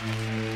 Mm-hmm.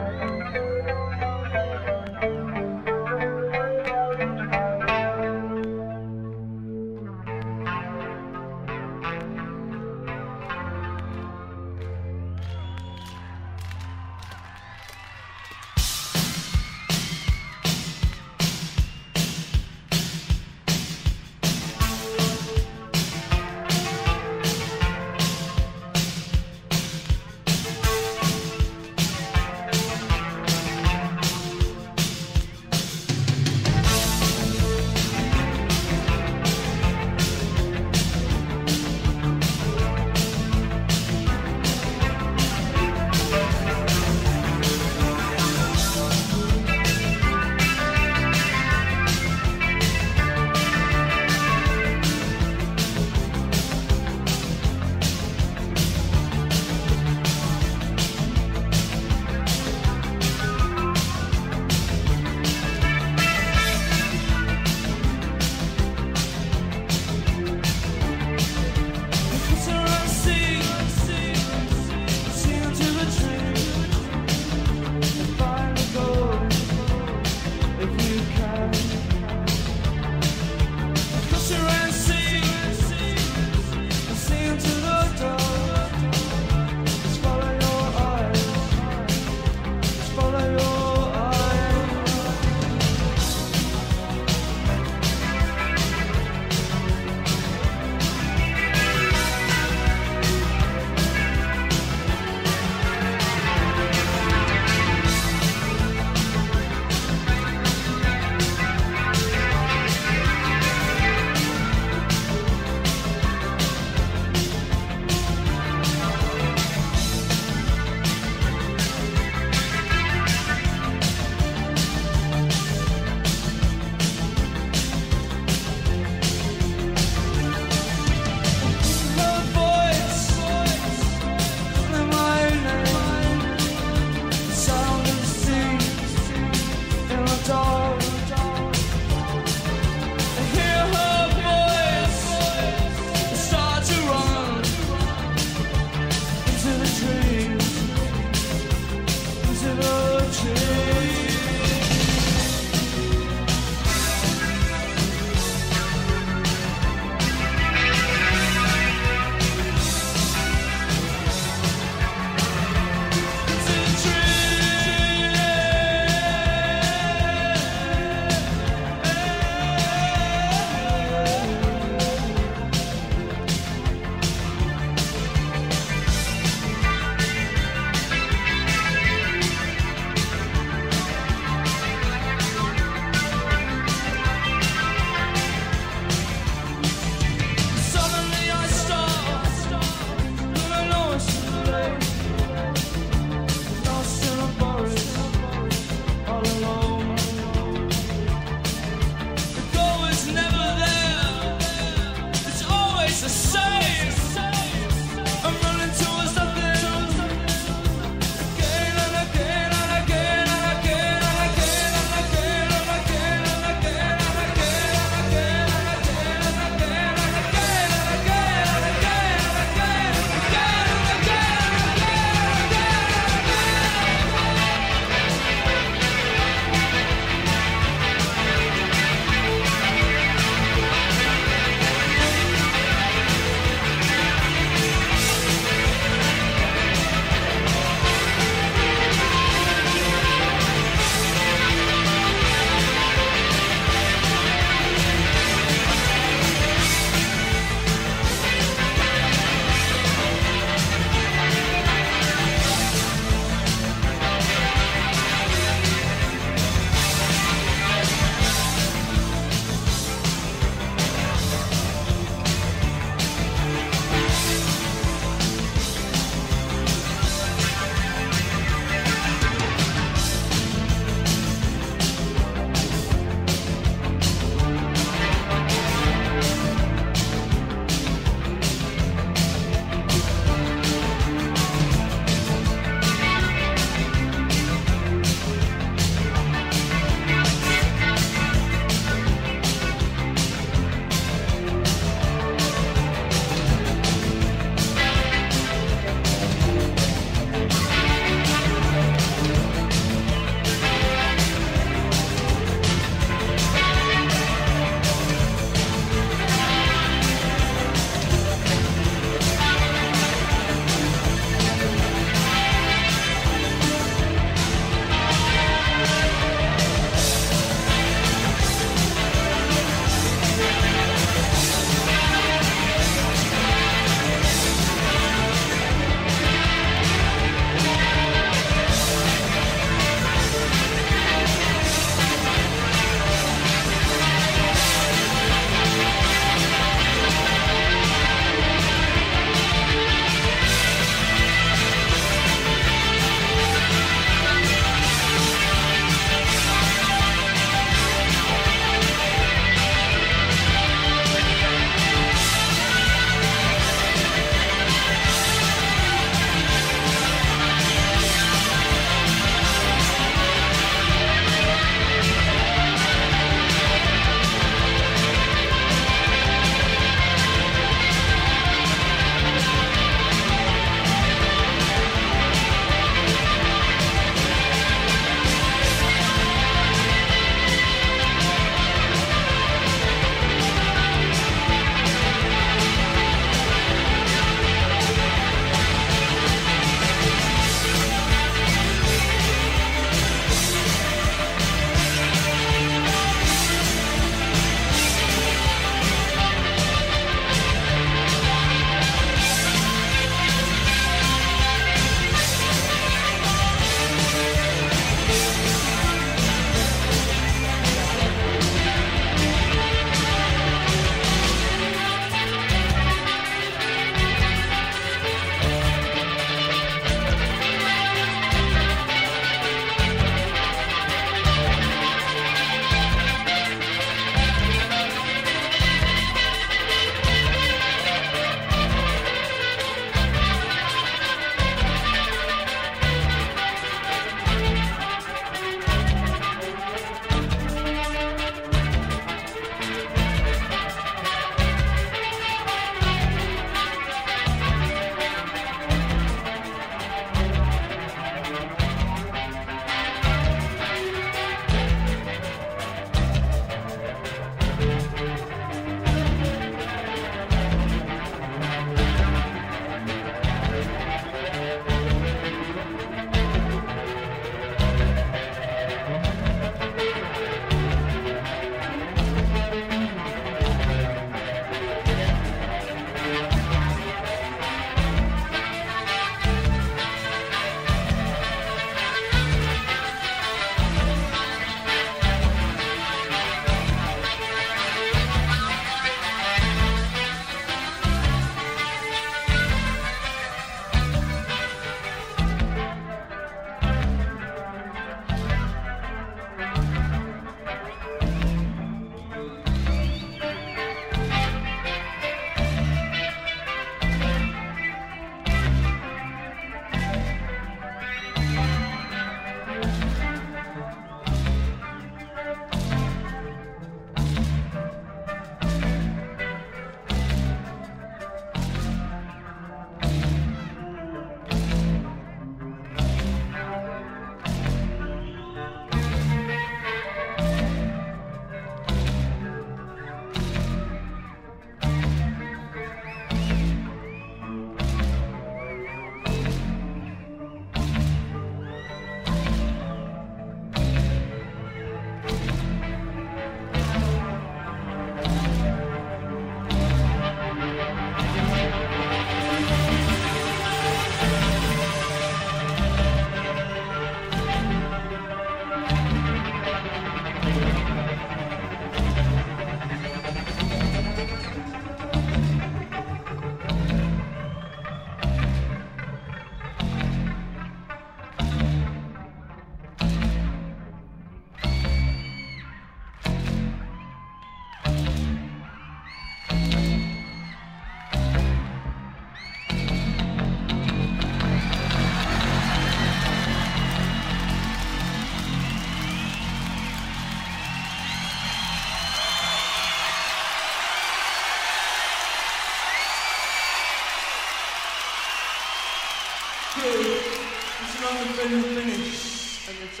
Finish, and it's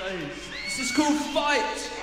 This is called Fight.